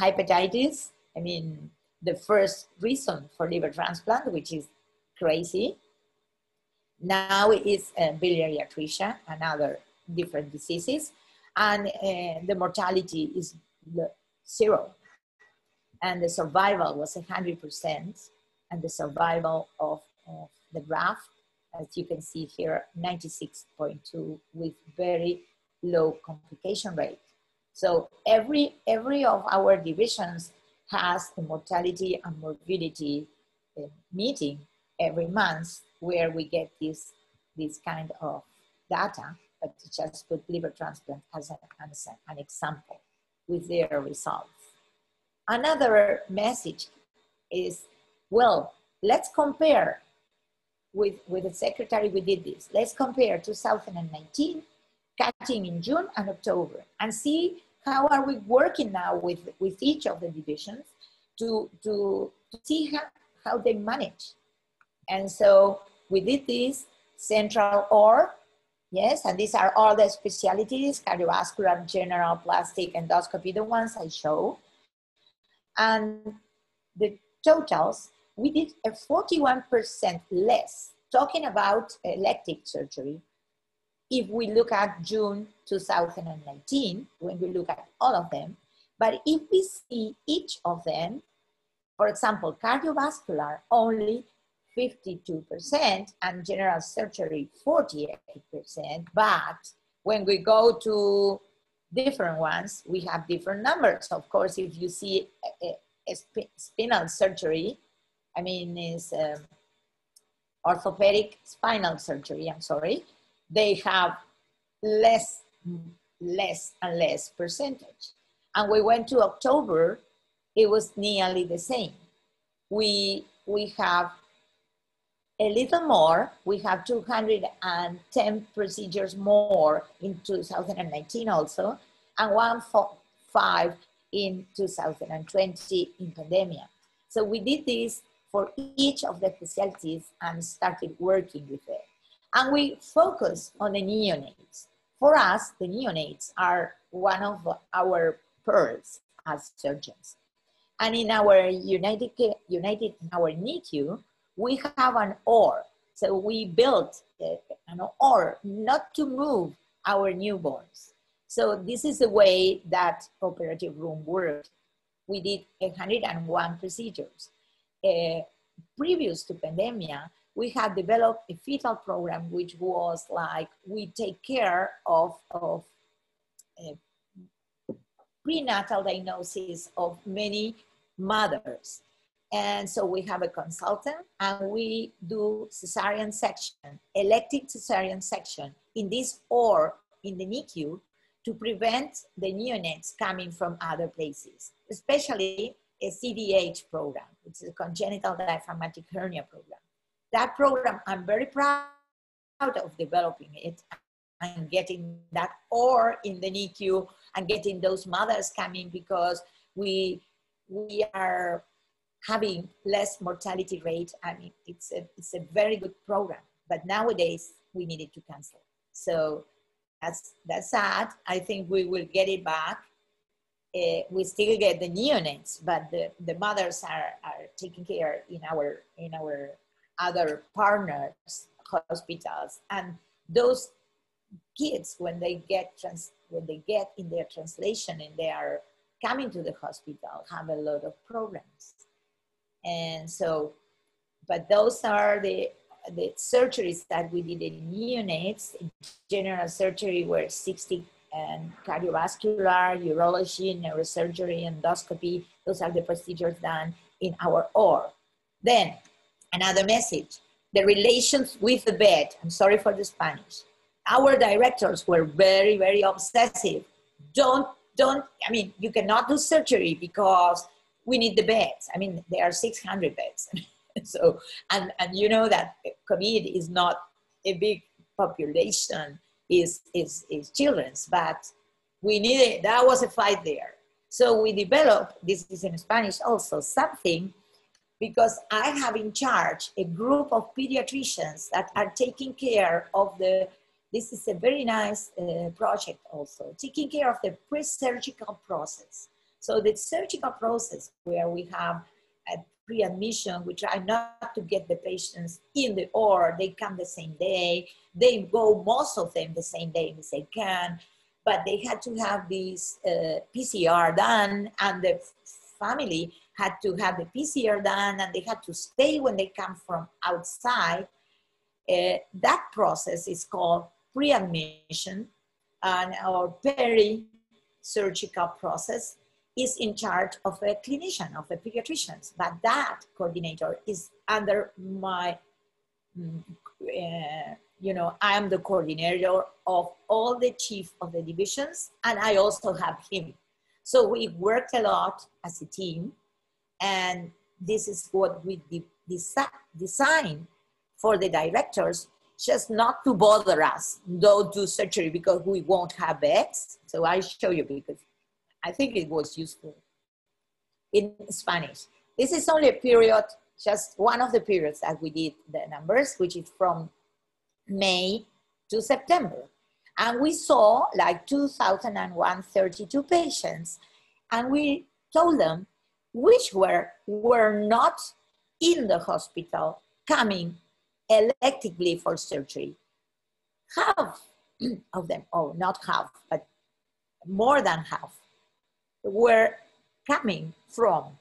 hepatitis, I mean, the first reason for liver transplant, which is crazy. Now it's uh, biliary atresia and other different diseases. And uh, the mortality is zero. And the survival was 100%. And the survival of, of the graft, as you can see here, 96.2 with very low complication rate. So every, every of our divisions has a mortality and morbidity uh, meeting every month where we get this, this kind of data, but to just put liver transplant as, a, as an example with their results. Another message is, well, let's compare with, with the secretary, we did this. Let's compare 2019, cutting in June and October, and see how are we working now with, with each of the divisions to, to, to see how, how they manage. And so we did this central OR, yes, and these are all the specialties, cardiovascular, general, plastic, endoscopy, the ones I show. And the totals, we did a 41% less, talking about elective surgery, if we look at June 2019, when we look at all of them, but if we see each of them, for example, cardiovascular only 52% and general surgery 48%, but when we go to different ones, we have different numbers. Of course, if you see a, a spinal surgery, I mean, is um, orthopedic spinal surgery, I'm sorry, they have less, less and less percentage. And we went to October, it was nearly the same. We, we have a little more, we have 210 procedures more in 2019 also, and one five in 2020 in pandemic. So we did this for each of the specialties and started working with it. And we focus on the neonates. For us, the neonates are one of our pearls as surgeons. And in our United, United our NICU, we have an OR. So we built an OR not to move our newborns. So this is the way that operative room worked. We did 101 procedures. Uh, previous to pandemic, we had developed a fetal program which was like we take care of, of uh, prenatal diagnosis of many mothers. And so we have a consultant and we do cesarean section, elective cesarean section in this or in the NICU to prevent the neonates coming from other places, especially a CDH program, which is a congenital diaphragmatic hernia program that program, I'm very proud of developing it and getting that or in the NICU and getting those mothers coming because we we are having less mortality rate and it's a, it's a very good program. But nowadays we needed to cancel. So that's, that's sad. I think we will get it back. Uh, we still get the neonates, but the, the mothers are, are taking care in our, in our other partners hospitals and those kids when they get trans when they get in their translation and they are coming to the hospital have a lot of problems. And so but those are the the surgeries that we did in neonates. General surgery were 60 and cardiovascular urology neurosurgery endoscopy. Those are the procedures done in our OR then Another message, the relations with the bed. I'm sorry for the Spanish. Our directors were very, very obsessive. Don't, don't, I mean, you cannot do surgery because we need the beds. I mean, there are 600 beds. so, and, and you know that COVID is not a big population, is, is, is children's, but we needed, that was a fight there. So we developed, this is in Spanish also, something because I have in charge a group of pediatricians that are taking care of the, this is a very nice uh, project also, taking care of the pre-surgical process. So the surgical process where we have a pre-admission, we try not to get the patients in the OR. They come the same day. They go most of them the same day if they can, but they had to have this uh, PCR done, and the family had to have the PCR done, and they had to stay when they come from outside. Uh, that process is called pre-admission and our peri-surgical process is in charge of a clinician, of a pediatrician. But that coordinator is under my, uh, you know, I'm the coordinator of all the chief of the divisions, and I also have him. So we worked a lot as a team, and this is what we de- desi- design for the directors, just not to bother us, don't do surgery because we won't have beds. So I show you because I think it was useful in Spanish. This is only a period, just one of the periods that we did the numbers, which is from May to September. And we saw like 2,132 patients, and we told them which were, were not in the hospital coming electively for surgery. Half of them, oh, not half, but more than half, were coming from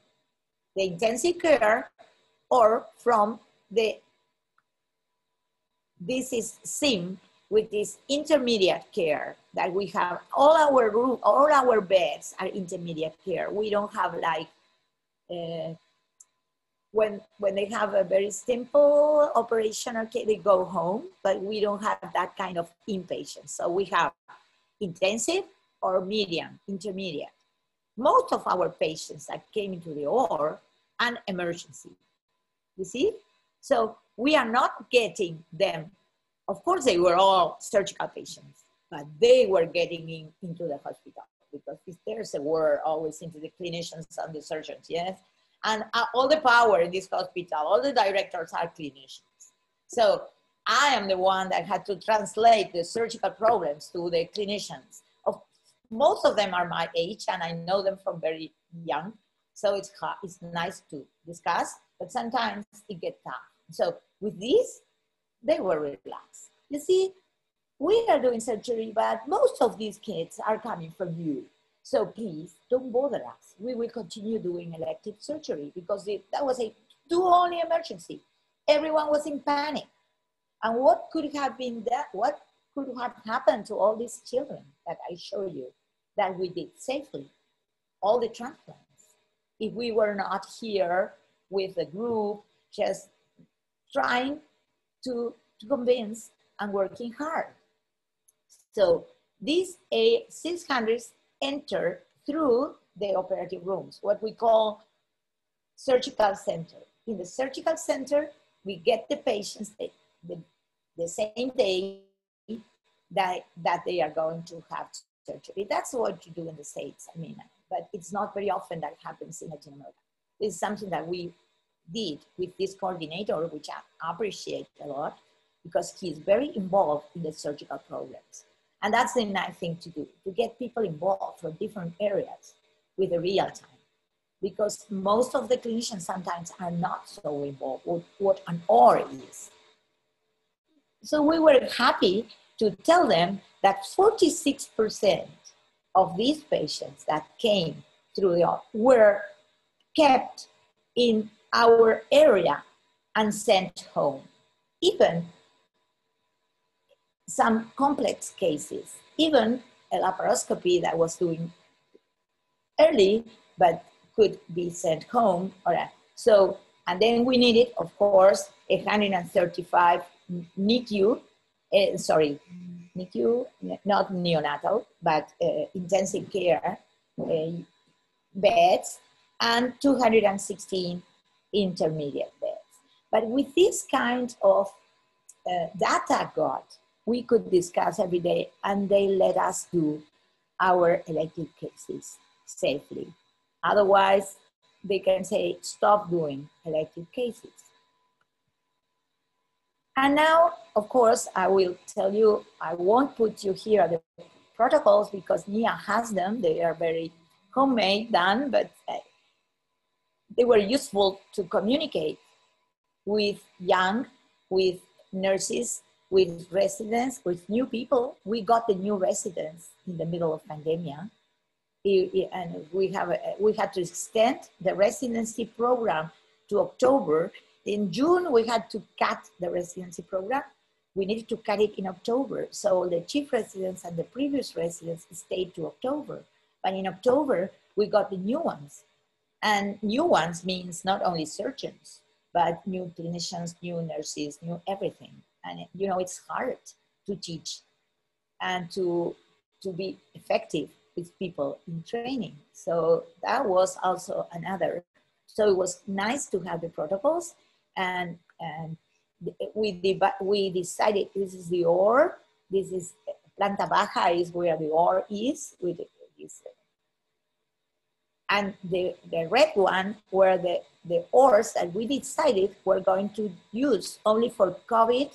the intensive care or from the this is SIM with this intermediate care that we have all our room all our beds are intermediate care we don't have like uh, when when they have a very simple operation okay they go home but we don't have that kind of inpatient so we have intensive or medium intermediate most of our patients that came into the OR an emergency. You see? So we are not getting them. Of course, they were all surgical patients, but they were getting in, into the hospital because there's a war always into the clinicians and the surgeons, yes? And uh, all the power in this hospital, all the directors are clinicians. So I am the one that had to translate the surgical problems to the clinicians most of them are my age and I know them from very young. So it's, it's nice to discuss, but sometimes it gets tough. So with this, they were relaxed. You see, we are doing surgery, but most of these kids are coming from you. So please don't bother us. We will continue doing elective surgery because it, that was a do only emergency. Everyone was in panic. And what could have been that? What could have happened to all these children that I show you that we did safely, all the transplants. If we were not here with a group just trying to, to convince and working hard. So these a 600s enter through the operative rooms, what we call surgical center. In the surgical center, we get the patients the, the, the same day that, that they are going to have surgery. That's what you do in the States, I mean, but it's not very often that happens in Latin America. Is something that we did with this coordinator, which I appreciate a lot because he's very involved in the surgical programs. And that's the nice thing to do, to get people involved from different areas with the real time. Because most of the clinicians sometimes are not so involved with what an OR is. So we were happy to tell them that 46% of these patients that came through the were kept in our area and sent home. Even some complex cases, even a laparoscopy that was doing early but could be sent home. All right. So, and then we needed, of course, 135 NICU, uh, sorry, NICU, not neonatal, but uh, intensive care uh, beds, and 216 intermediate beds. But with this kind of data got, we could discuss every day, and they let us do our elective cases safely. Otherwise, they can say, stop doing elective cases. And now, of course, I will tell you, I won't put you here the protocols because Nia has them. They are very homemade done, but uh, they were useful to communicate with young, with nurses, with residents, with new people. We got the new residents in the middle of pandemic, and we have a, we had to extend the residency program to October. In June, we had to cut the residency program. We needed to cut it in October. So the chief residents and the previous residents stayed to October. But in October, we got the new ones. And new ones means not only surgeons, but new clinicians, new nurses, new everything. And you know, it's hard to teach and to, to be effective with people in training. So that was also another. So it was nice to have the protocols and, and we, we decided this is the ore, this is planta baja is where the ore is with this and the, the red one were the, the ores that we decided we're going to use only for COVID,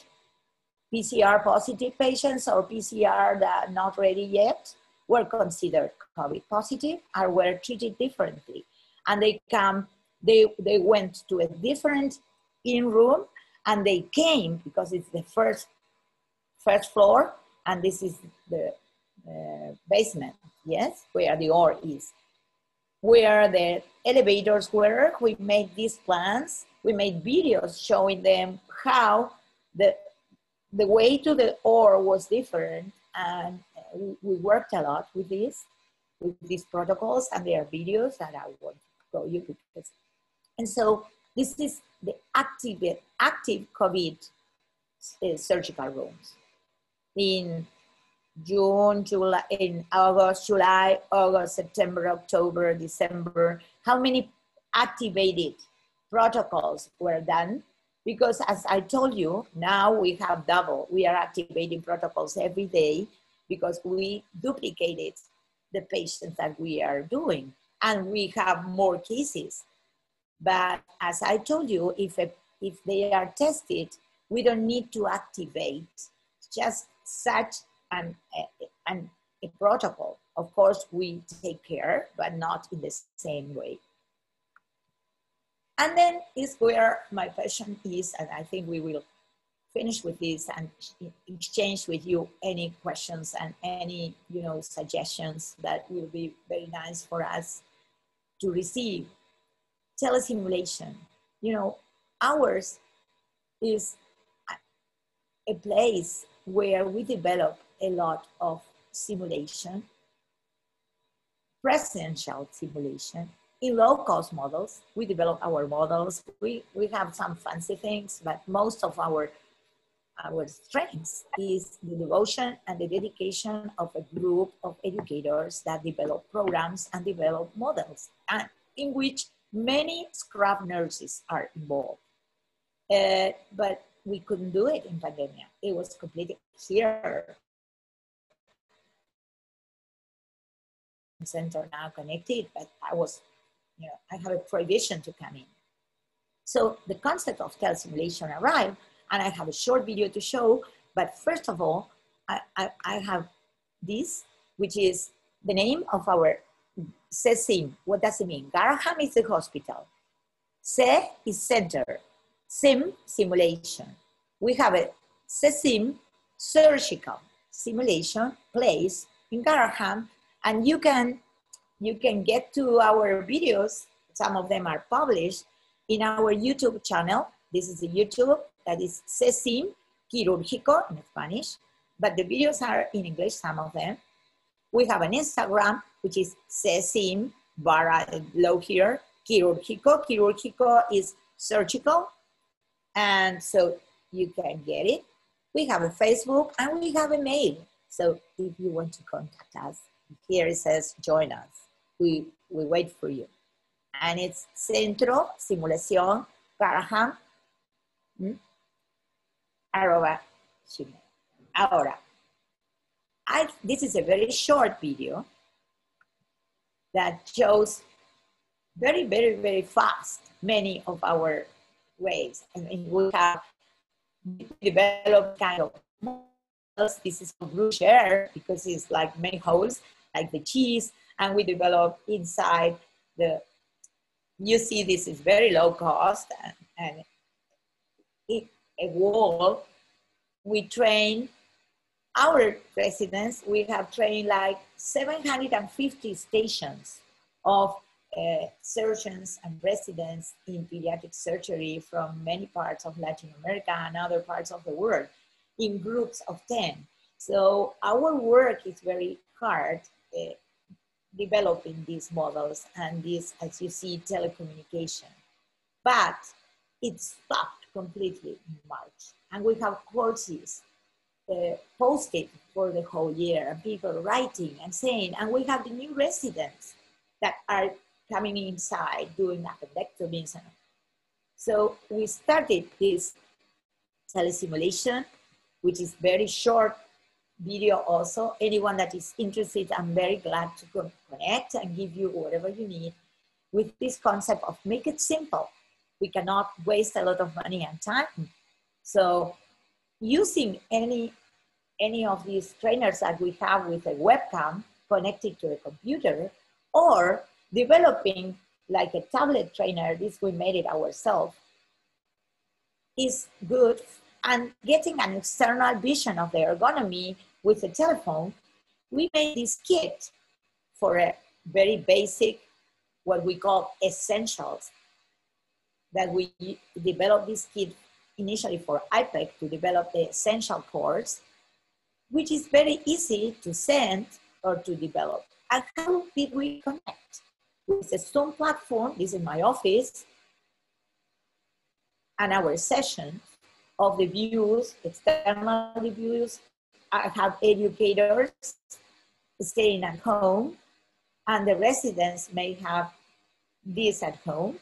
PCR positive patients or PCR that not ready yet were considered COVID positive and were treated differently. And they come, they, they went to a different in room and they came because it's the first, first floor and this is the uh, basement, yes, where the ore is where the elevators were. We made these plans. We made videos showing them how the, the way to the ore was different. And we, we worked a lot with this, with these protocols, and there are videos that I won't show you because. And so this is the active, active COVID uh, surgical rooms. In June, July, in August, July, August, September, October, December, how many activated protocols were done? Because as I told you, now we have double. We are activating protocols every day because we duplicated the patients that we are doing and we have more cases. But as I told you, if, a, if they are tested, we don't need to activate just such and, and a protocol. Of course, we take care, but not in the same way. And then is where my passion is, and I think we will finish with this and exchange with you any questions and any you know suggestions that will be very nice for us to receive. Telesimulation, you know, ours is a place where we develop a lot of simulation, presential simulation. In low-cost models, we develop our models. We, we have some fancy things, but most of our, our strengths is the devotion and the dedication of a group of educators that develop programs and develop models, and in which many scrub nurses are involved. Uh, but we couldn't do it in pandemic. It was completely here center now connected, but I was, I have a prohibition to come in. So the concept of telesimulation arrived, and I have a short video to show. But first of all, I, I, I have this, which is the name of our CESIM. What does it mean? Garrahan is the hospital. C is center. SIM, simulation. We have a CESIM surgical simulation place in Garrahan and you can you can get to our videos some of them are published in our youtube channel. This is the youtube that is cesim quirúrgico in spanish but the videos are in english some of them. We have an instagram which is cesim barra low here quirúrgico. Quirúrgico is surgical and so you can get it. We have a facebook and we have a mail. So if you want to contact us here it says join us. We, we wait for you. And it's Centro Simulación Garrahan hmm? arroba. Ahora, I, this is a very short video that shows very, very, very fast many of our ways. I mean, we have developed kind of models. This is Gruyère because it's like many holes like the cheese and we develop inside the, you see this is very low cost and, and it, a wall, we train our residents, we have trained like 750 stations of uh, surgeons and residents in pediatric surgery from many parts of Latin America and other parts of the world in groups of 10. So our work is very hard uh, developing these models and this, as you see, telecommunication. But it stopped completely in March. And we have courses uh, posted for the whole year and people writing and saying, and we have the new residents that are coming inside doing appendectomies. So we started this telesimulation, which is very short video also. Anyone that is interested, I'm very glad to connect and give you whatever you need with this concept of make it simple. We cannot waste a lot of money and time. So using any, any of these trainers that we have with a webcam connected to a computer or developing like a tablet trainer, this we made it ourselves, is good. And getting an external vision of the ergonomy with a telephone, we made this kit for a very basic, what we call essentials, that we developed this kit initially for IPEG to develop the essential course, which is very easy to send or to develop. And how did we connect? With a Zoom platform, this is my office, and our session of the views, external reviews, I have educators staying at home, and the residents may have this at home.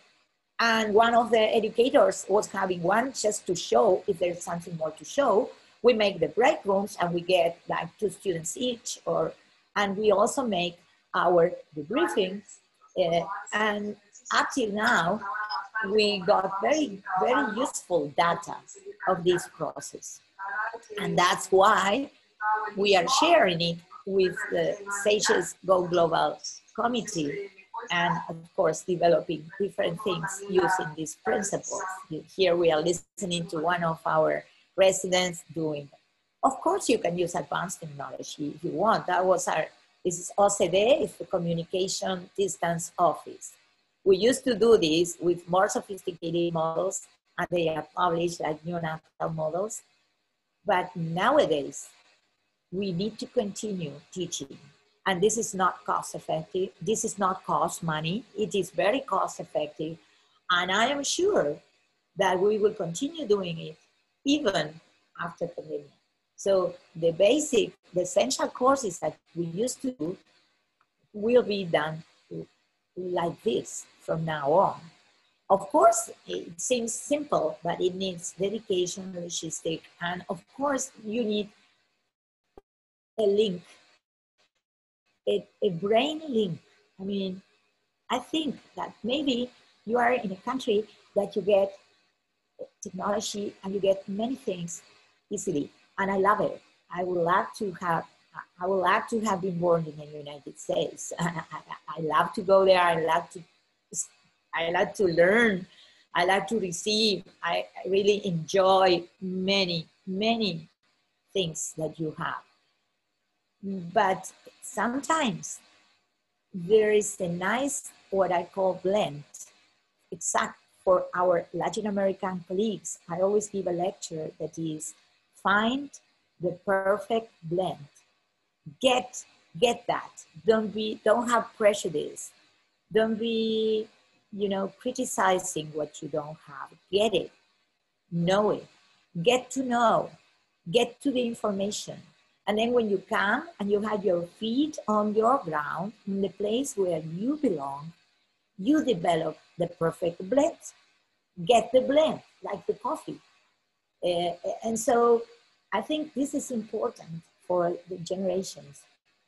And one of the educators was having one just to show if there's something more to show. We make the break rooms and we get like two students each, or and we also make our debriefings. Uh, and up till now, we got very, very useful data of this process. And that's why we are sharing it with the SAGES Go Global committee and of course developing different things using these principles. Here we are listening to one of our residents doing. Of course you can use advanced technology if you want. That was our, this is OCDE, it's the Communication Distance Office. We used to do this with more sophisticated models and they are published like neonatal models. But nowadays, we need to continue teaching. And this is not cost effective. This is not cost money. It is very cost effective. And I am sure that we will continue doing it even after pandemic. So the basic, the essential courses that we used to do will be done like this from now on. Of course, it seems simple, but it needs dedication, logistic, and of course, you need a link, a, a brain link. I mean, I think that maybe you are in a country that you get technology and you get many things easily. And I love it. I would love to have, I would love to have been born in the United States. I, I love to go there. I love to, I love to learn. I like to receive. I, I really enjoy many, many things that you have. But sometimes there is a nice, what I call blend, exact for our Latin American colleagues. I always give a lecture that is find the perfect blend. Get, get that. Don't be, don't have prejudice. Don't be, you know, criticizing what you don't have. Get it. Know it. Get to know. Get to the information and then when you come and you have your feet on your ground, in the place where you belong, you develop the perfect blend. Get the blend, like the coffee. Uh, and so I think this is important for the generations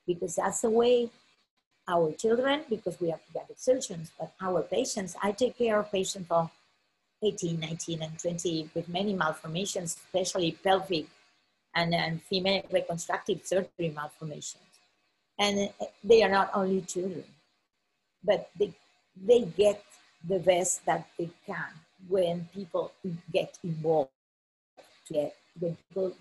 because that's the way our children, because we have pediatric surgeons, but our patients, I take care of patients of 18, 19, and 20 with many malformations, especially pelvic and, and female reconstructive surgery malformations. And uh, they are not only children, but they, they get the best that they can when people get involved, get, when people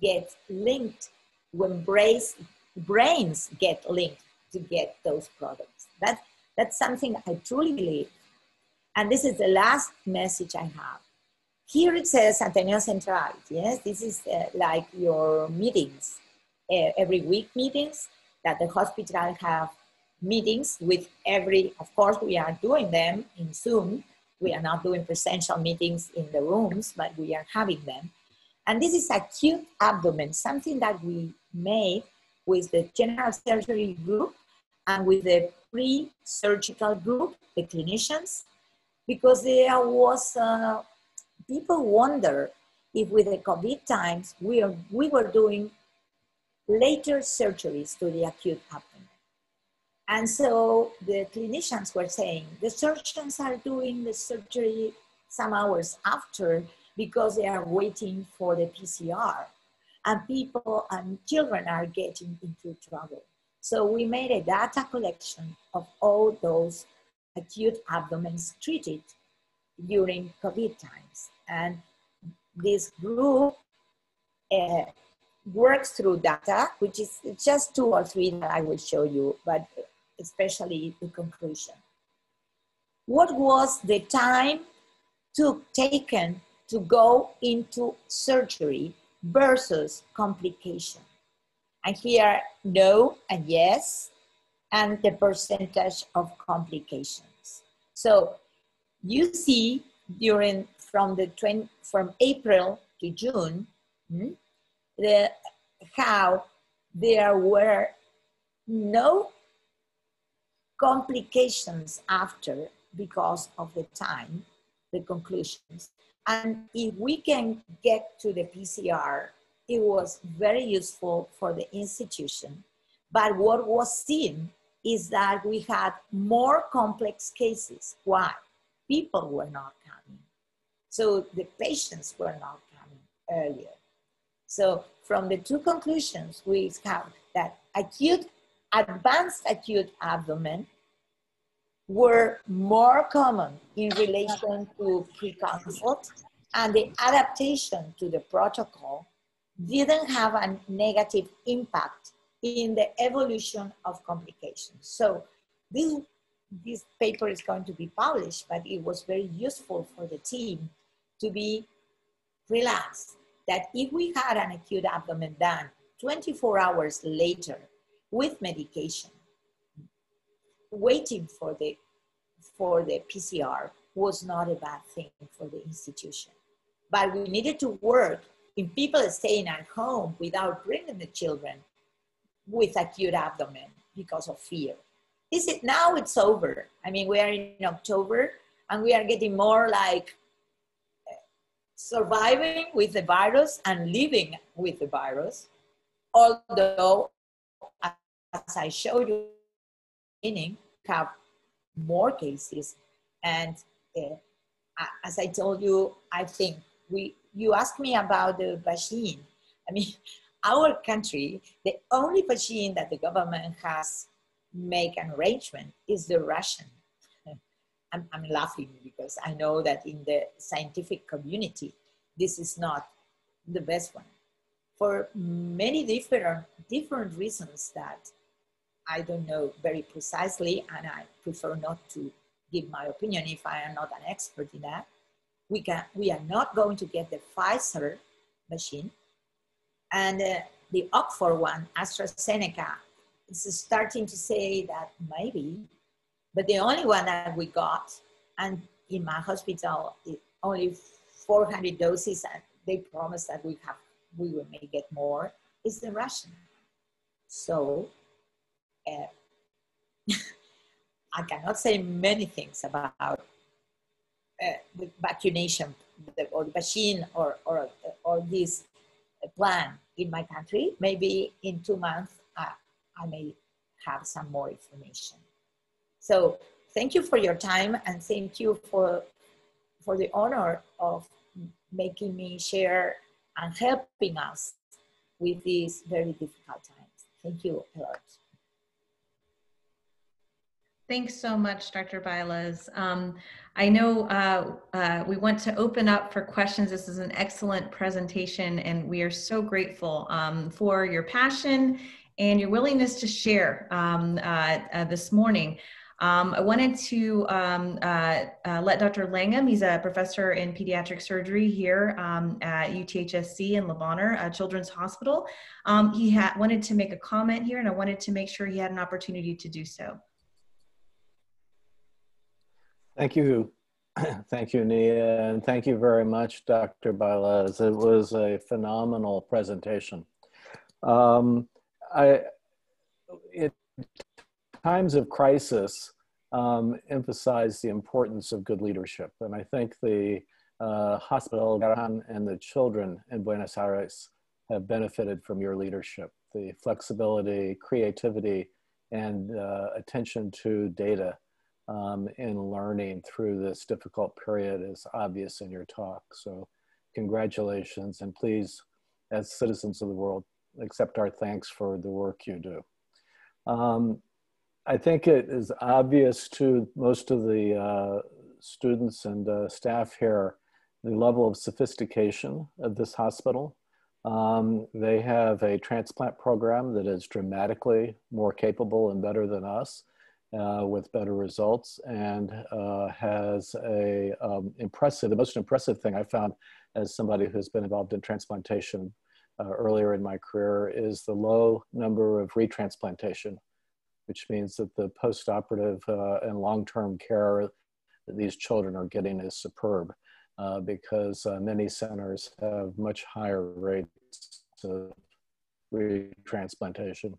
get linked, when brains, brains get linked to get those products. That, that's something I truly believe. And this is the last message I have. Here it says Ateneo Central. Yes, this is uh, like your meetings, uh, every week meetings that the hospital have meetings with every, of course, we are doing them in Zoom. We are not doing presential meetings in the rooms, but we are having them. And this is acute abdomen, something that we made with the general surgery group and with the pre-surgical group, the clinicians, because there was, uh, people wonder if with the COVID times, we, are, we were doing later surgeries to the acute abdomen. And so the clinicians were saying, the surgeons are doing the surgery some hours after because they are waiting for the PCR. And people and children are getting into trouble. So we made a data collection of all those acute abdomens treated during COVID times. And this group uh, works through data, which is just two or three that I will show you, but especially the conclusion. What was the time took taken to go into surgery versus complication? And here, no and yes, and the percentage of complications. So you see during from the 20, from April to June, hmm, the, how there were no complications after because of the time, the conclusions. And if we can get to the PCR it was very useful for the institution. But what was seen is that we had more complex cases. Why? People were not coming. So the patients were not coming earlier. So from the two conclusions, we have that acute, advanced acute abdomen were more common in relation to pre-consult and the adaptation to the protocol didn't have a negative impact in the evolution of complications. So this, this paper is going to be published, but it was very useful for the team to be relaxed that if we had an acute abdomen done 24 hours later with medication, waiting for the, for the PCR was not a bad thing for the institution. But we needed to work in people staying at home without bringing the children with acute abdomen because of fear. Is it now it's over? I mean, we are in October and we are getting more like surviving with the virus and living with the virus. Although, as I showed you, beginning have more cases, and uh, as I told you, I think we you asked me about the vaccine. I mean, our country, the only vaccine that the government has make an arrangement is the Russian. I'm, I'm laughing because I know that in the scientific community, this is not the best one for many different different reasons that I don't know very precisely, and I prefer not to give my opinion if I am not an expert in that we, can, we are not going to get the Pfizer machine. And uh, the Oxford one, AstraZeneca, is starting to say that maybe, but the only one that we got, and in my hospital, only 400 doses, and they promised that we have, we will may get more, is the Russian. So, uh, I cannot say many things about uh, the vaccination or the vaccine or, or, or this plan in my country. Maybe in two months, uh, I may have some more information. So thank you for your time and thank you for, for the honor of making me share and helping us with these very difficult times. Thank you a lot. Thanks so much, Dr. Bailez. Um, I know uh, uh, we want to open up for questions. This is an excellent presentation, and we are so grateful um, for your passion and your willingness to share um, uh, uh this morning. Um, I wanted to um, uh, uh, let Dr. Langham, he's a professor in pediatric surgery here um, at UTHSC in Le Bonheur uh, Children's Hospital. Um, he wanted to make a comment here, and I wanted to make sure he had an opportunity to do so. Thank you. Thank you, Nia, and thank you very much, Dr. Bailez. It was a phenomenal presentation. Um, I, it, times of crisis um, emphasize the importance of good leadership. And I think the uh, Hospital and the children in Buenos Aires have benefited from your leadership. The flexibility, creativity, and uh, attention to data um, in learning through this difficult period is obvious in your talk. So congratulations and please, as citizens of the world, accept our thanks for the work you do. Um, I think it is obvious to most of the uh, students and uh, staff here the level of sophistication of this hospital. Um, they have a transplant program that is dramatically more capable and better than us uh, with better results and uh, has a um, impressive, the most impressive thing I found as somebody who's been involved in transplantation uh, earlier in my career is the low number of retransplantation which means that the postoperative uh, and long-term care that these children are getting is superb uh, because uh, many centers have much higher rates of retransplantation.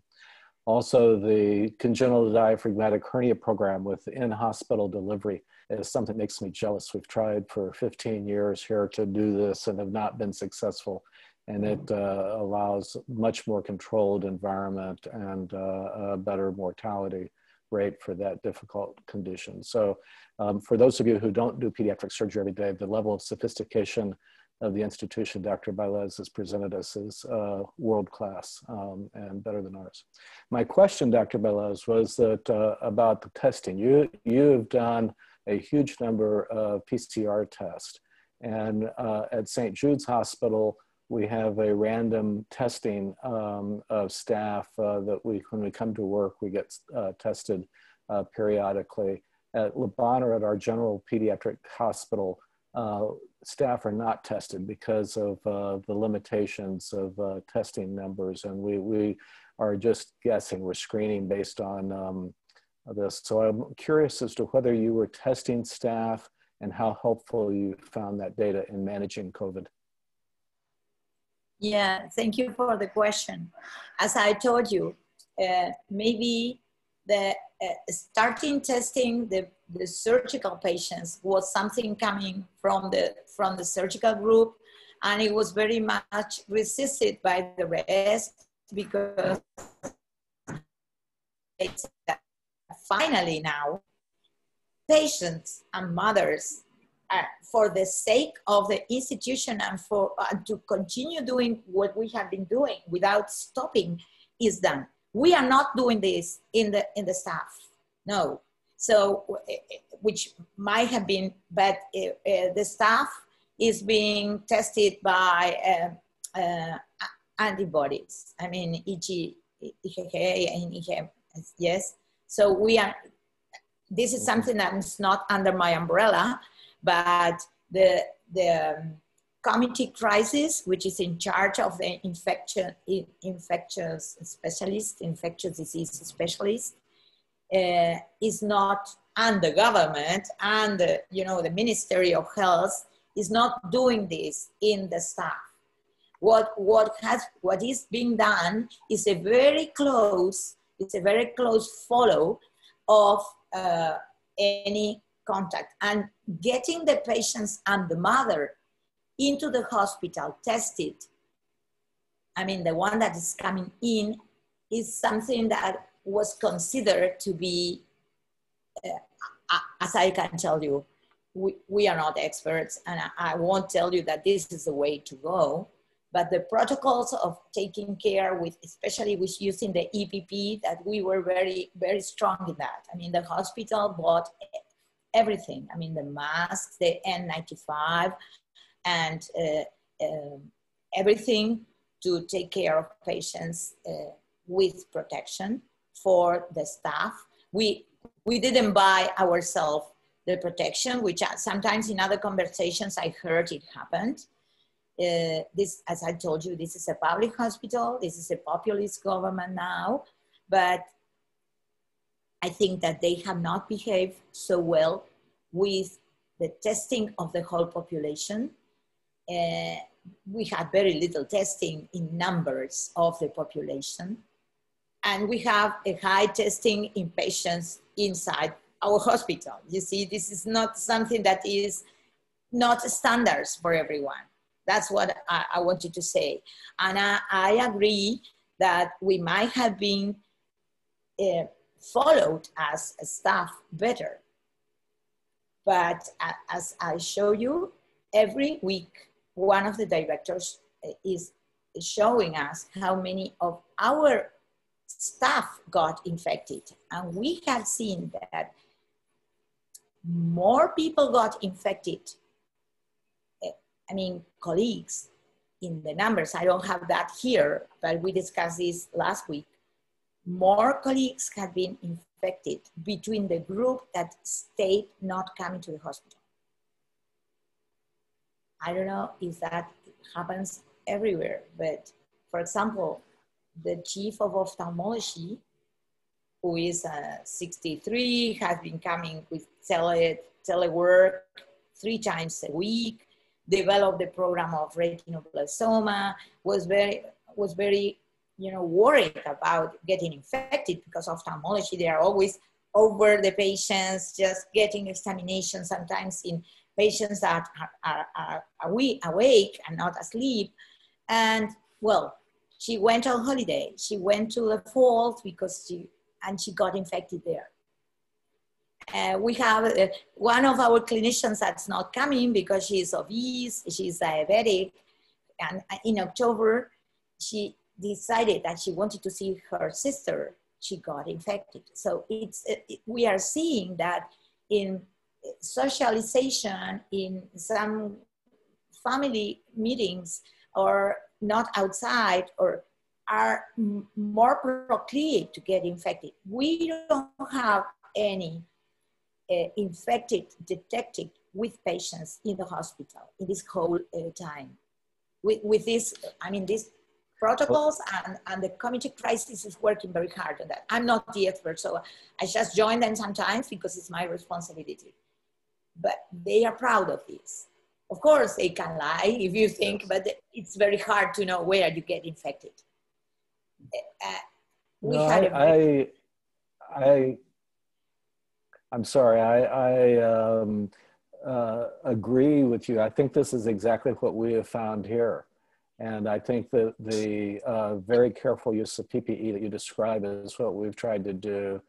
Also, the congenital diaphragmatic hernia program with in-hospital delivery is something that makes me jealous. We've tried for 15 years here to do this and have not been successful and it uh, allows much more controlled environment and uh, a better mortality rate for that difficult condition. So um, for those of you who don't do pediatric surgery every day, the level of sophistication of the institution Dr. Bailez has presented us is uh, world-class um, and better than ours. My question, Dr. Bailez, was that uh, about the testing. You, you've done a huge number of PCR tests and uh, at St. Jude's Hospital, we have a random testing um, of staff uh, that we, when we come to work, we get uh, tested uh, periodically. At Le Bonheur, at our general pediatric hospital, uh, staff are not tested because of uh, the limitations of uh, testing numbers, and we, we are just guessing. We're screening based on um, this. So I'm curious as to whether you were testing staff and how helpful you found that data in managing COVID. Yeah, thank you for the question. As I told you, uh, maybe the uh, starting testing the, the surgical patients was something coming from the from the surgical group, and it was very much resisted by the rest because finally now patients and mothers uh, for the sake of the institution and for uh, to continue doing what we have been doing without stopping is done. We are not doing this in the in the staff. No. So, uh, which might have been, but uh, uh, the staff is being tested by uh, antibodies. I mean, IgG, and IgM. Yes. So we are. This is something that's not under my umbrella, but the, the um, committee crisis, which is in charge of the infection, infectious specialist, infectious disease specialist, uh, is not, and the government and the, you know, the Ministry of Health is not doing this in the staff. What, what, has, what is being done is a very close, it's a very close follow of uh, any contact and getting the patients and the mother into the hospital tested i mean the one that is coming in is something that was considered to be uh, as i can tell you we, we are not experts and I, I won't tell you that this is the way to go but the protocols of taking care with, especially with using the EPP, that we were very, very strong in that. I mean, the hospital bought everything. I mean, the masks, the N95, and uh, uh, everything to take care of patients uh, with protection for the staff. We, we didn't buy ourselves the protection, which sometimes in other conversations I heard it happened. Uh, this, as I told you, this is a public hospital. This is a populist government now, but I think that they have not behaved so well with the testing of the whole population. Uh, we had very little testing in numbers of the population. And we have a high testing in patients inside our hospital. You see, this is not something that is not standards for everyone. That's what I, I wanted to say. And I, I, agree that we might have been uh, followed as a staff better. But as I show you, every week, one of the directors uh, is showing us how many of our staff got infected. And we have seen that more people got infected. Eh, I mean, colleagues in the numbers. I don't have that here, but we discussed this last week. More colleagues have been infected between the group that stayed not coming to the hospital. I don't know if that happens everywhere, but for example, the chief of ophthalmology who is uh, 63, has been coming with tele, telework three times a week, developed the program of retinoblastoma, was very, was very, you know, worried about getting infected because ophthalmology, they are always over the patients, just getting examination sometimes in patients that are, are, are awake and not asleep. And well, she went on holiday. She went to the falls because she and she got infected there. Uh, we have uh, one of our clinicians that's not coming because she's obese, she's diabetic, and uh, in October, she decided that she wanted to see her sister. She got infected. So it's, it, we are seeing that in socialization, in some family meetings, or not outside, or are more proclived to get infected. We don't have any uh, infected detected with patients in the hospital in this whole uh, time. With, with this, I mean, these protocols and, and the community crisis is working very hard on that. I'm not the expert, so I just join them sometimes because it's my responsibility. But they are proud of this. Of course, they can lie if you think, but it's very hard to know where you get infected uh, we no, had I, I, I'm sorry. I, I um, uh, agree with you. I think this is exactly what we have found here. And I think that the uh, very careful use of PPE that you describe is what we've tried to do.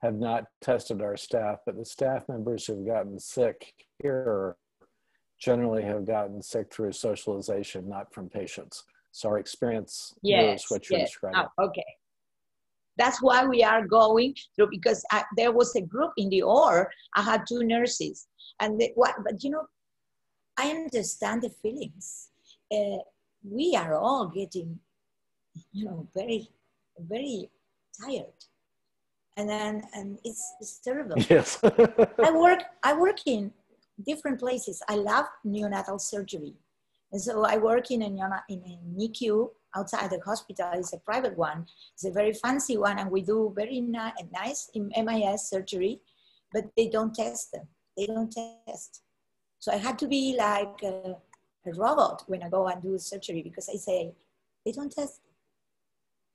Have not tested our staff, but the staff members who've gotten sick here generally have gotten sick through socialization, not from patients. So our experience yes, what you're yes. describing. Oh, okay. That's why we are going through because I, there was a group in the OR. I had two nurses, and they, what? But you know, I understand the feelings. Uh, we are all getting, you know, very, very tired, and then and it's it's terrible. Yes. I work I work in different places. I love neonatal surgery and so I work in a, in a NICU outside the hospital. It's a private one. It's a very fancy one, and we do very ni- nice MIS surgery, but they don't test them. They don't test. So I had to be like a, a robot when I go and do surgery because I say, they don't test.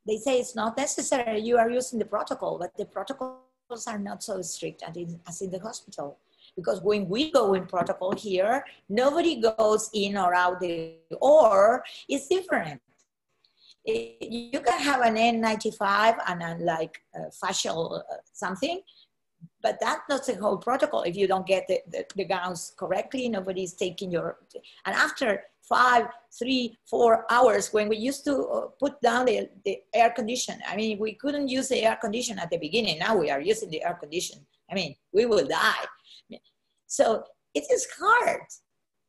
They say it's not necessary. You are using the protocol, but the protocols are not so strict as in, as in the hospital because when we go in protocol here, nobody goes in or out the or it's different. You can have an N95 and a, like a facial uh, something, but that's not the whole protocol. If you don't get the, the, the gowns correctly, nobody's taking your, and after five, three, four hours when we used to uh, put down the, the air condition. I mean, we couldn't use the air condition at the beginning. Now we are using the air condition. I mean, we will die. So it is hard.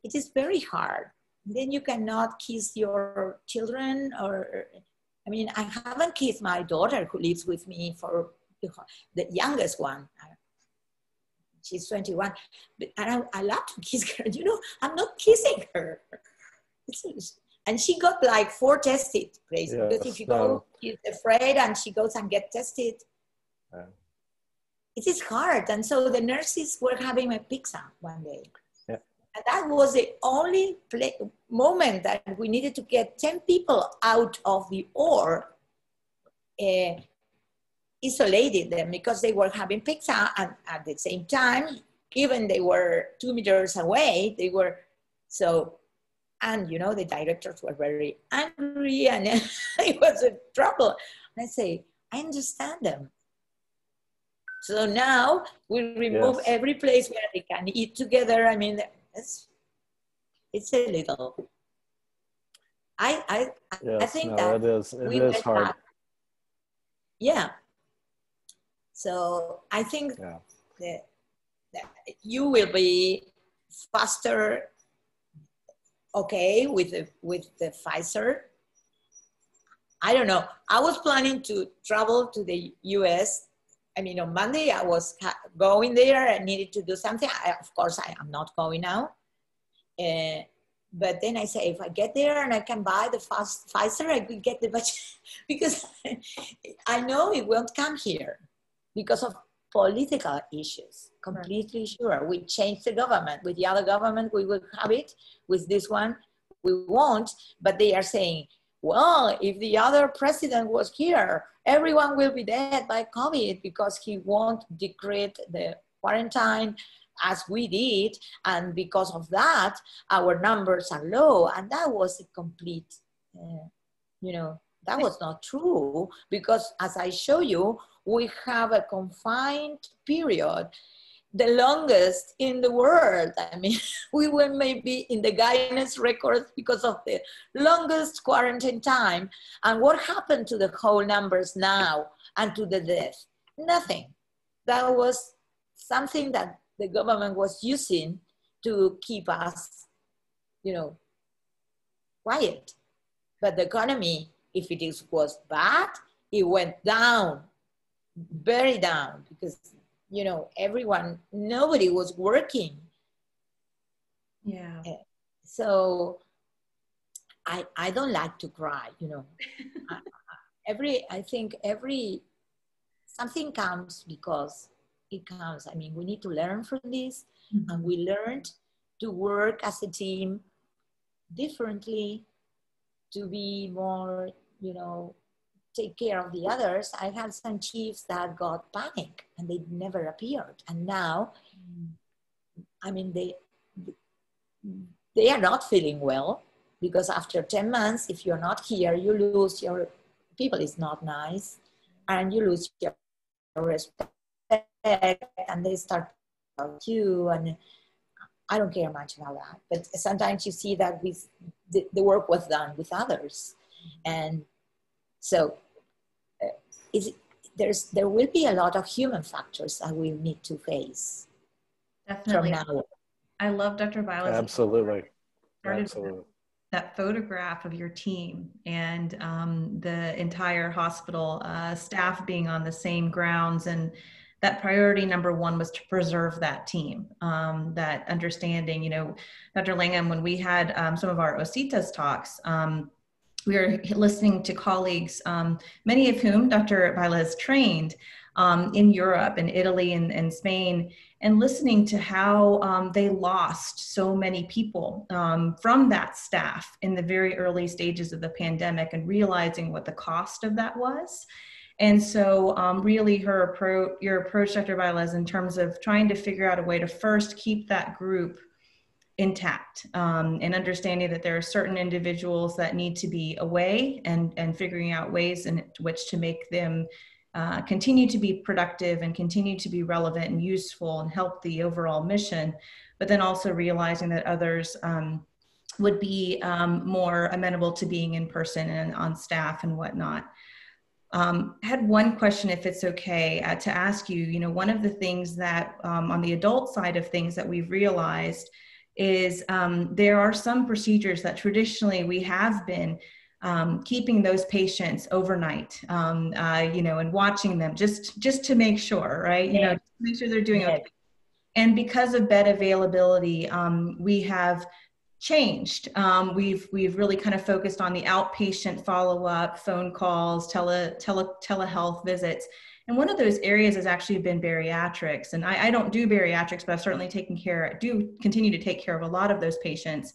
It is very hard. Then you cannot kiss your children or, I mean, I haven't kissed my daughter who lives with me for the youngest one. She's 21, but I, I love to kiss her. You know, I'm not kissing her. and she got like four tested, crazy. Yes, because if you no. go, she's afraid and she goes and get tested. Yeah. It is hard. And so the nurses were having a pizza one day. Yeah. And that was the only play, moment that we needed to get 10 people out of the OR, uh, isolated them because they were having pizza and at the same time, even they were two meters away, they were so and you know the directors were very angry and it was a trouble. And i say i understand them. So now we remove yes. every place where they can eat together. I mean it's it's a little i i yes, i think no, that it is it is hard. back. yeah so i think yeah. that, that you will be faster okay with the, with the Pfizer. I don't know. I was planning to travel to the US. I mean, on Monday I was going there. I needed to do something. I, of course, I am not going now. Uh, but then I say, if I get there and I can buy the fast Pfizer, I will get the budget because I know it won't come here because of political issues. Completely right. sure. We change the government. With the other government, we will have it. With this one, we won't. But they are saying, well, if the other president was here, everyone will be dead by COVID because he won't decree the quarantine as we did. And because of that, our numbers are low. And that was a complete, uh, you know, that was not true because as I show you, we have a confined period, the longest in the world. I mean, we were maybe in the Guinness records because of the longest quarantine time. And what happened to the whole numbers now and to the death? Nothing. That was something that the government was using to keep us, you know, quiet. But the economy, if it is, was bad, it went down very down because you know everyone nobody was working. Yeah. Eh, so i i don't like to cry you know. Every i think every something comes because it comes. I mean we need to learn from this mm-hmm. and we learned to work as a team differently to be more you know take care of the others, I had some chiefs that got panic and they never appeared. And now, I mean, they they are not feeling well because after 10 months, if you're not here, you lose your people is not nice and you lose your respect and they start about you and I don't care much about that. But sometimes you see that with the, the work was done with others. And so is there's there will be a lot of human factors that we need to face. Definitely. I love Dr. Violet. Absolutely. Absolutely. That photograph of your team and um, the entire hospital uh, staff being on the same grounds and that priority number one was to preserve that team, um, that understanding. You know, Dr. Langham, when we had um, some of our OSITAS talks, um, we are listening to colleagues, um, many of whom Dr. Bailez trained um, in Europe and Italy and, and, Spain, and listening to how um, they lost so many people um, from that staff in the very early stages of the pandemic and realizing what the cost of that was. And so, um, really, her approach, your approach, Dr. Bailez, in terms of trying to figure out a way to first keep that group intact um, and understanding that there are certain individuals that need to be away and, and figuring out ways in which to make them uh, continue to be productive and continue to be relevant and useful and help the overall mission, but then also realizing that others um, would be um, more amenable to being in person and on staff and whatnot. Um, I had one question, if it's okay, uh, to ask you. You know, one of the things that um, on the adult side of things that we've realized is um, there are some procedures that traditionally we have been um, keeping those patients overnight, um, uh, you know, and watching them just just to make sure, right? You know, make sure they're doing okay. And because of bed availability, um, we have changed. Um, we've we've really kind of focused on the outpatient follow up, phone calls, tele, tele telehealth visits. And one of those areas has actually been bariatrics. And I, I don't do bariatrics, but I've certainly taken care, do continue to take care of a lot of those patients.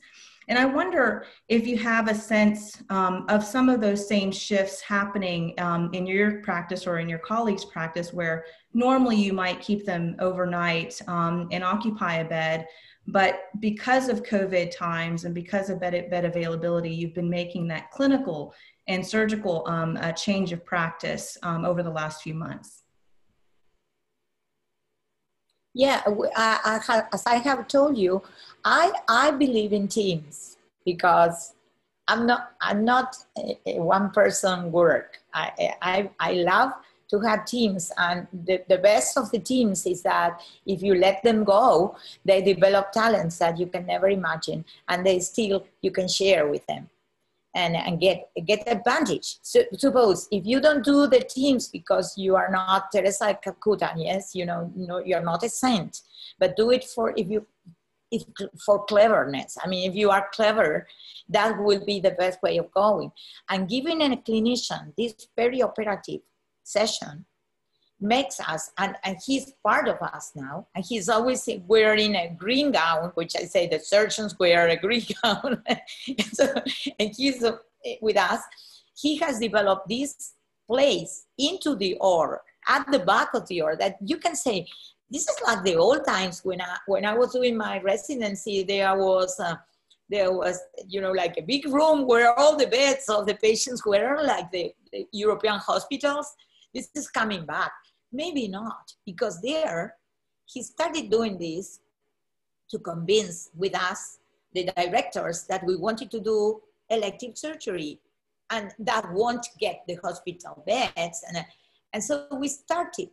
And I wonder if you have a sense um, of some of those same shifts happening um, in your practice or in your colleagues' practice, where normally you might keep them overnight um, and occupy a bed. But because of COVID times and because of bed, bed availability, you've been making that clinical and surgical um, change of practice um, over the last few months. Yeah, I, I, as I have told you, I, I believe in teams because I'm not, I'm not one person work. I, I, I love to have teams and the, the best of the teams is that if you let them go they develop talents that you can never imagine and they still you can share with them and, and get get advantage. So suppose if you don't do the teams because you are not Teresa Calcutta, yes, you know, know, you're not a saint, but do it for if you if for cleverness. I mean, if you are clever, that will be the best way of going. And giving a clinician this perioperative session makes us, and, and he's part of us now, and he's always wearing a green gown, which I say the surgeons wear a green gown, and, so, and he's uh, with us. He has developed this place into the OR, at the back of the OR, that you can say, this is like the old times when I, when I was doing my residency, there was, uh, there was, you know, like a big room where all the beds of the patients were like the, the European hospitals. This is coming back. Maybe not, because there he started doing this to convince with us, the directors, that we wanted to do elective surgery and that won't get the hospital beds. And, and so we started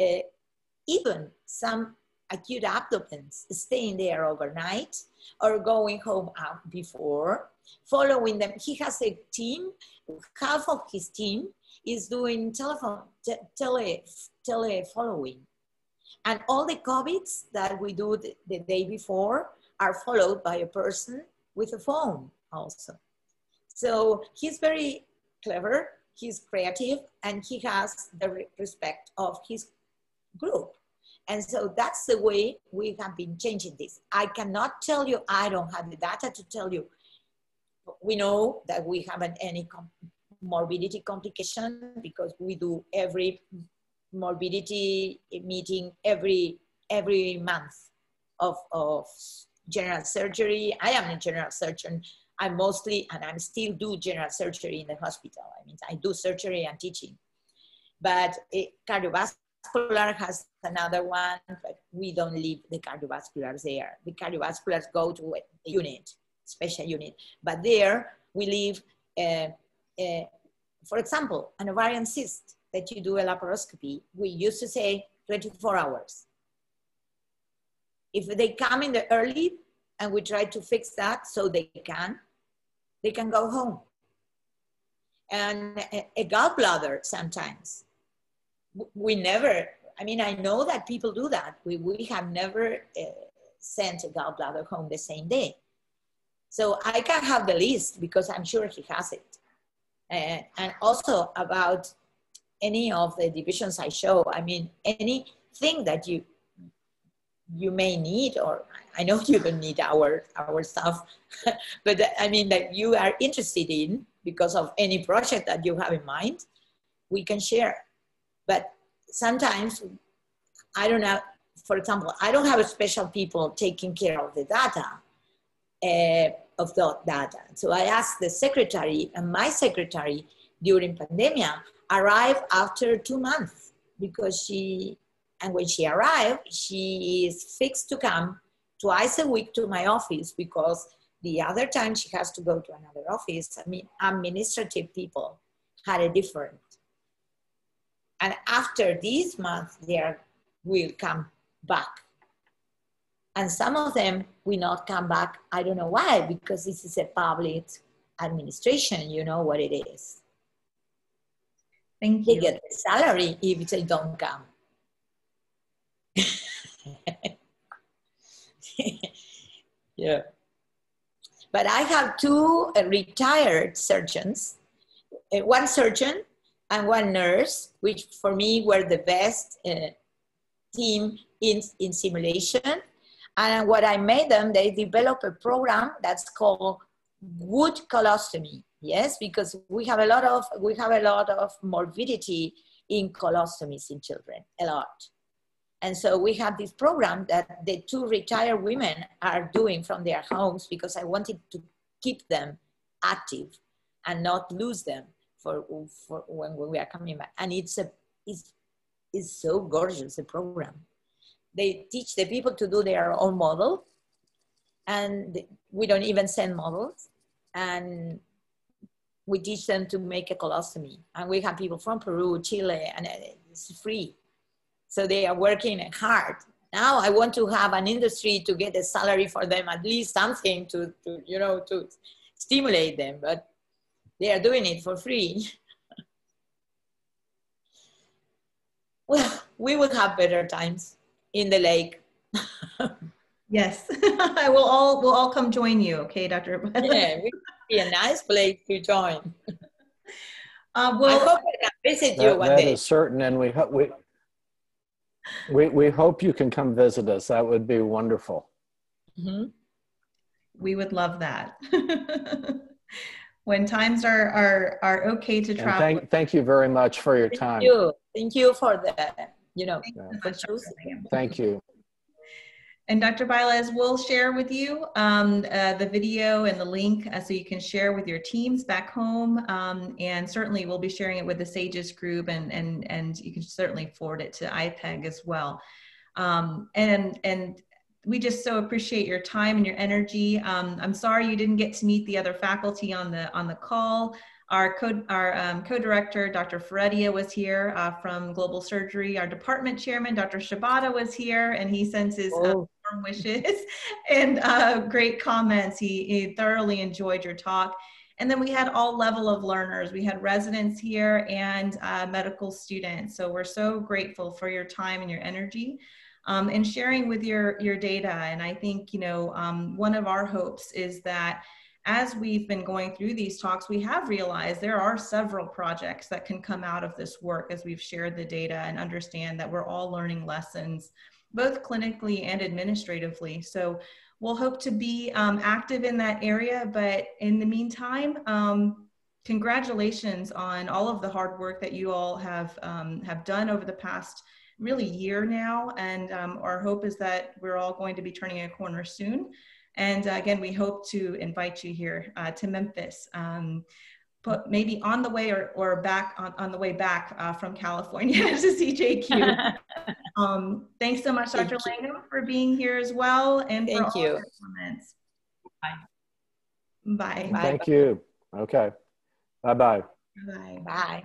uh, even some acute abdomens staying there overnight or going home out before, following them. He has a team, half of his team is doing telephone, tele, tele following. And all the COVIDs that we do the, the day before are followed by a person with a phone also. So he's very clever, he's creative, and he has the respect of his group. And so that's the way we have been changing this. I cannot tell you, I don't have the data to tell you. We know that we haven't any morbidity complication because we do every morbidity meeting every every month of, of general surgery. I am a general surgeon. I mostly, and I'm still do general surgery in the hospital. I mean, I do surgery and teaching. But it, cardiovascular has another one, but we don't leave the cardiovasculars there. The cardiovasculars go to a unit, special unit. But there we leave uh, uh, for example, an ovarian cyst that you do a laparoscopy, we used to say 24 hours. If they come in the early and we try to fix that so they can, they can go home. And a, gallbladder sometimes, we never, I mean, I know that people do that. We, we have never uh, sent a gallbladder home the same day. So I can have the list because I'm sure he has it and, and also about any of the divisions I show. I mean, anything that you you may need, or I know you don't need our our stuff, but I mean that you are interested in because of any project that you have in mind, we can share. But sometimes I don't know. For example, I don't have a special people taking care of the data. Uh, of the data. So I asked the secretary, and my secretary during pandemia arrived after two months because she, and when she arrived, she is fixed to come twice a week to my office because The other time she has to go to another office. I mean, administrative people had a different. And after this month, they will come back. And some of them will not come back. I don't know why, because this is a public administration, you know what it is. Thank They you. get the salary if they don't come. yeah. But I have two uh, retired surgeons, uh, one surgeon and one nurse, which for me were the best uh, team in, in simulation. And what I made them, they developed a program that's called wood colostomy. Yes, because we have a lot of we have a lot of morbidity in colostomies in children, a lot. And so we have this program that the two retired women are doing from their homes because I wanted to keep them active and not lose them for, for when we are coming back. And it's a it's, it's so gorgeous a program. They teach the people to do their own model, and we don't even send models. And we teach them to make a colostomy. And we have people from Peru, Chile, and uh, it's free. So they are working hard. Now I want to have an industry to get a salary for them, at least something to, to you know, to stimulate them, but they are doing it for free. well, we will have better times in the lake. Yes, I will all we'll all come join you. Okay, Dr. yeah, it would be a nice place to join. Uh, I hope I can visit you one that day. is certain, and we, ho- we, we, we hope you can come visit us. That would be wonderful. Mhm. we would love that. when times are are are okay to And travel. thank, thank you very much for your Thank time. you. Thank you for the, you know, Thank you for Dr. choosing. Lamb. Thank you. And Dr. Bailez will share with you um, uh, the video and the link uh, so you can share with your teams back home. Um, and certainly we'll be sharing it with the SAGES group and, and, and you can certainly forward it to IPEG as well. Um, and, and we just so appreciate your time and your energy. Um, I'm sorry you didn't get to meet the other faculty on the, on the call. Our co our um, co-director, Dr. Ferredia, was here uh, from Global Surgery. Our department chairman, Dr. Shibata, was here, and he sends his uh, Oh, warm wishes and uh, great comments. He, he thoroughly enjoyed your talk. And then we had all level of learners. We had residents here and uh, medical students. So we're so grateful for your time and your energy um, and sharing with your, your data. And I think, you know, um, one of our hopes is that as we've been going through these talks, we have realized there are several projects that can come out of this work as we've shared the data and understand that we're all learning lessons, both clinically and administratively. So we'll hope to be um, active in that area, but in the meantime, um, congratulations on all of the hard work that you all have, um, have done over the past really year now. And um, our hope is that we're all going to be turning a corner soon. And uh, again, we hope to invite you here uh, to Memphis, um, but maybe on the way or, or back on, on the way back uh, from California to CJQ. um, thanks so much, Thank Dr. you. Langham, for being here as well and for Thank all you. your comments. Bye. Bye. Thank you. Okay. Bye-bye. Bye. Bye.